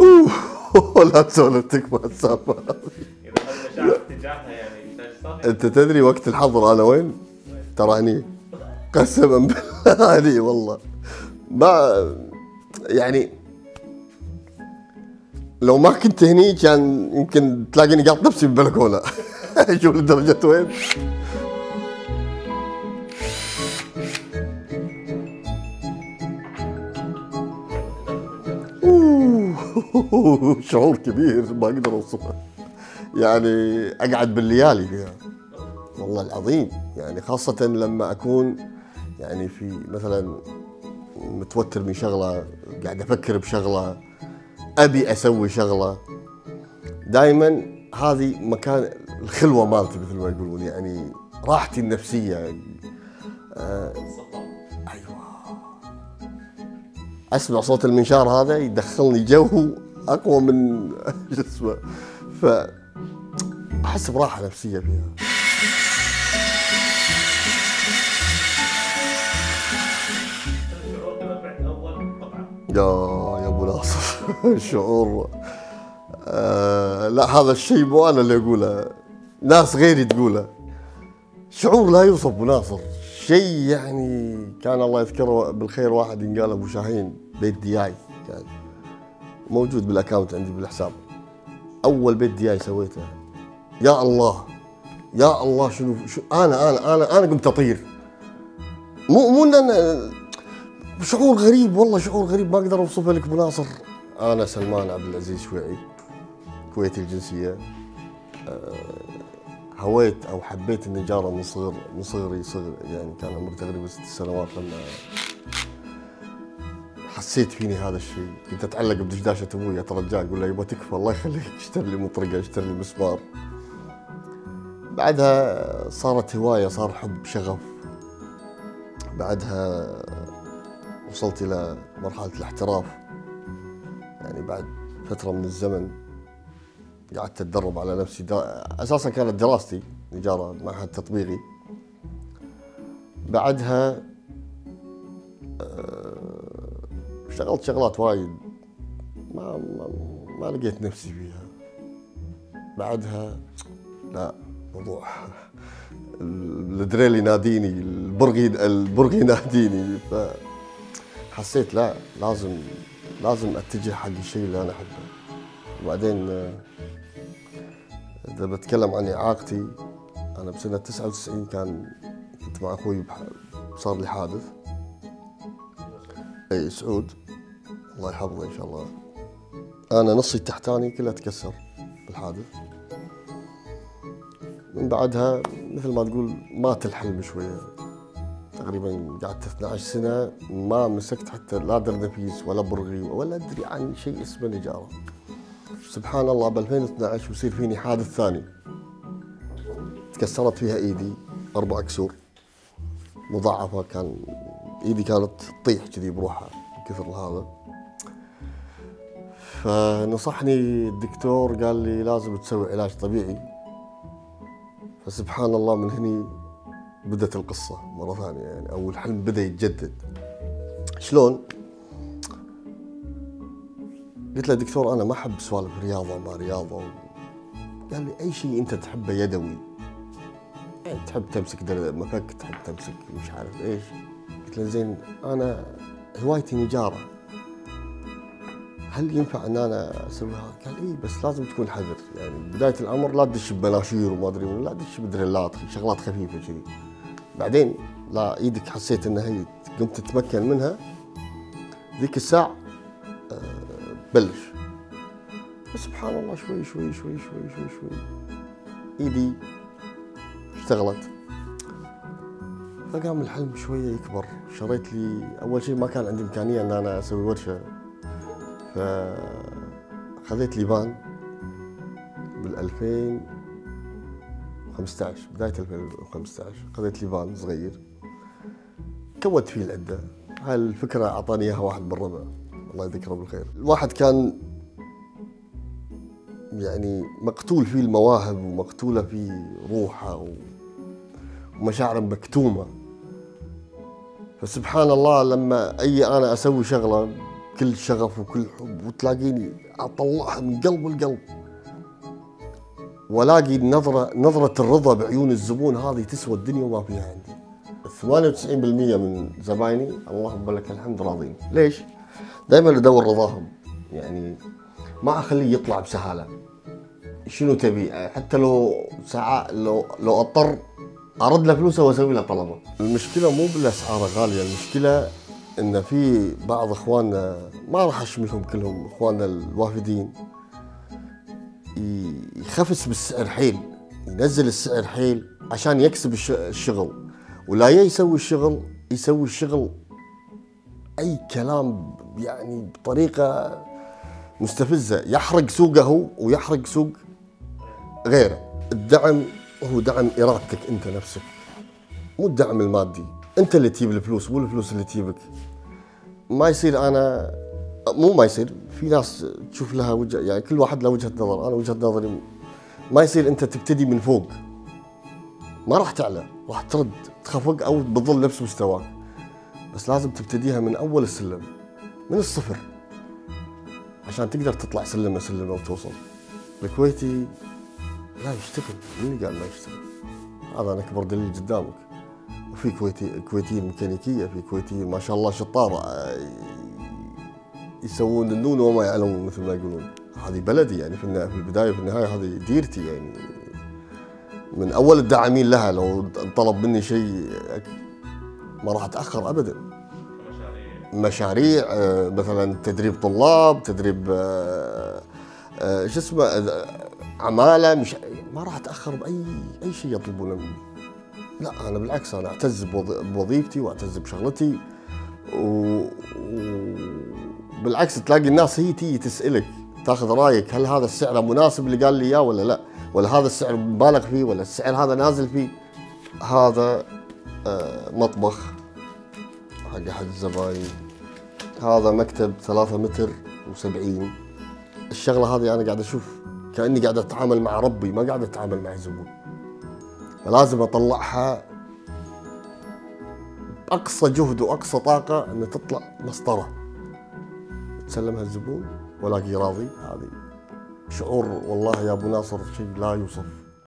أوه لا تسولف تكفى السالفه إذا تجاهها يعني؟ أنت تدري وقت الحظر أنا وين؟ ترى هني. قسما بالله هني والله. ما يعني لو ما كنت هني كان يمكن تلاقيني قاط نفسي بالبلكونة. شوف لدرجه وين. شعور كبير ما أقدر أوصفه. يعني أقعد بالليالي فيها. والله العظيم. يعني خاصة لما أكون يعني في مثلا متوتر من شغلة قاعد أفكر بشغلة أبي أسوي شغلة. دائما هذه مكان الخلوة مالتي مثل ما يقولون. يعني راحتي النفسية. أيوه اسمع صوت المنشار هذا يدخلني جو اقوى من شو اسمه ف احس براحة نفسية فيها. يا يا ابو ناصر شعور. آه لا هذا الشيء مو أنا اللي أقوله. ناس غيري تقوله. شعور لا يوصف أبو ناصر. شيء يعني كان الله يذكره بالخير واحد ينقال أبو شاهين بيت DIY كان موجود بال account عندي بالحساب. أول بيت DIY سويته. يا الله يا الله شنو شو أنا أنا أنا أنا قمت أطير. مو مو إن أنا شعور غريب والله شعور غريب ما أقدر أوصفه لك ابو ناصر أنا سلمان عبد العزيز شويعي كويتي الجنسية. أه، هويت أو حبيت النجاره من صغر من صغري صغر يعني كان عمري تقريبا ست سنوات لما حسيت فيني هذا الشيء. كنت أتعلق بدشداشة أبوي اترجاه أقول له يبا تكفى الله يخليك اشتري لي مطرقة اشتري لي مسمار. بعدها صارت هواية صار حب شغف. بعدها وصلت إلى مرحلة الاحتراف. يعني بعد فترة من الزمن قعدت أتدرب على نفسي. أساسا كانت دراستي نجاره معهد تطبيقي. بعدها آه، اشتغلت شغلات وايد ما ما, ما لقيت نفسي فيها. بعدها لا موضوع الدريل يناديني البرغي البرغي يناديني. ف حسيت لا لازم لازم أتجه حق الشيء اللي أنا أحبه. وبعدين إذا بتكلم عن إعاقتي أنا بسنة 99 كان كنت مع أخوي بح- صار لي حادث. أي سعود الله يحفظه إن شاء الله. أنا نصي التحتاني كله تكسر بالحادث. من بعدها مثل ما تقول مات الحلم شوية. تقريبا قعدت 12 سنة ما مسكت حتى لا درنفيس ولا برغي ولا أدري عن شيء اسمه نجارة. سبحان الله ب 2012 يصير فيني حادث ثاني. تكسرت فيها إيدي أربع كسور مضاعفة كان إيدي كانت تطيح كذي بروحها كثر هذا. فنصحني الدكتور قال لي لازم تسوي علاج طبيعي. فسبحان الله من هني بدت القصة مرة ثانية يعني أو الحلم بدأ يتجدد. شلون؟ قلت له دكتور أنا ما أحب سوالف رياضة ما رياضة. قال لي أي شيء أنت تحبه يدوي. يعني تحب تمسك مفك تحب تمسك مش عارف إيش. قلت له زين أنا هوايتي نجارة. هل ينفع إن أنا أسوي هذا؟ قال إي بس لازم تكون حذر. يعني بداية الأمر لا تدش ببناشير وما أدري لا تدش بدريلات شغلات خفيفة كذي. بعدين لا إيدك حسيت إنها هي قمت تتمكن منها. ذيك الساعة آه، بلش. سبحان الله شوي شوي شوي شوي شوي شوي. إيدي اشتغلت. فقام الحلم شوية يكبر. شريت لي أول شيء ما كان عندي إمكانية إن أنا أسوي ورشة. فخذيت لي فان بال 2015 بداية 2015 خذيت لي فان صغير. كونت فيه العدة. هاي الفكرة أعطاني إياها واحد بالربع. الله يذكره بالخير. الواحد كان يعني مقتول فيه المواهب ومقتولة فيه روحه ومشاعره مكتومة. فسبحان الله لما أي أنا أسوي شغلة بكل شغف وكل حب وتلاقيني أطلعها من قلب القلب والاقي النظره نظرة الرضا بعيون الزبون هذه تسوى الدنيا وما فيها عندي. 98% من زبايني اللهم لك الحمد راضين. ليش؟ دائما ادور رضاهم. يعني ما أخليه يطلع بسهالة. شنو تبي؟ حتى لو ساعات لو لو أضطر أرد له فلوسه وأسوي له طلبة. المشكلة مو بالأسعار غالية. المشكلة إن في بعض إخواننا ما راح أشملهم كلهم إخواننا الوافدين يخفس بالسعر حيل ينزل السعر حيل عشان يكسب الشغل. ولا يسوي الشغل يسوي الشغل أي كلام يعني بطريقة مستفزة. يحرق سوقه هو ويحرق سوق غيره. الدعم هو دعم إرادتك أنت نفسك مو الدعم المادي. أنت اللي تجيب الفلوس مو الفلوس اللي تجيبك. ما يصير أنا مو ما يصير. في ناس تشوف لها وجه يعني كل واحد له وجهة نظر. أنا وجهة نظري ما يصير أنت تبتدي من فوق. ما راح تعلى راح ترد تخفق أو بتظل نفس مستواك. بس لازم تبتديها من أول السلم من الصفر عشان تقدر تطلع سلمة سلمة وتوصل. الكويتي لا يشتغل من اللي قال ما يشتغل هذا أنا أكبر دليل قدامك. وفي كويتي كويتيين ميكانيكية في كويتيين ما شاء الله شطار. يسوون النون وما يعلمون مثل ما يقولون. هذه بلدي يعني في البداية وفي النهاية هذه ديرتي يعني. من أول الداعمين لها لو طلب مني شيء ما راح أتأخر ابدا. مشاريع آه، مثلا تدريب طلاب تدريب آه، آه، شو اسمه عمالة مش ما راح أتأخر بأي أي شيء يطلبونه مني. لا أنا بالعكس أنا أعتز بوظيفتي وأعتز بشغلتي. و... بالعكس تلاقي الناس هي تيجي تسألك تاخذ رأيك هل هذا السعر مناسب اللي قال لي إياه ولا لا؟ ولا هذا السعر مبالغ فيه ولا السعر هذا نازل فيه؟ هذا مطبخ حق احد الزباين هذا مكتب ثلاثة متر وسبعين. الشغلة هذه أنا قاعد أشوف كأني قاعد أتعامل مع ربي ما قاعد أتعامل مع زبون. فلازم أطلعها أقصى جهد وأقصى طاقة أن تطلع مسطرة. تسلمها الزبون ولاقي راضي. هذه شعور والله يا أبو ناصر شيء لا يوصف.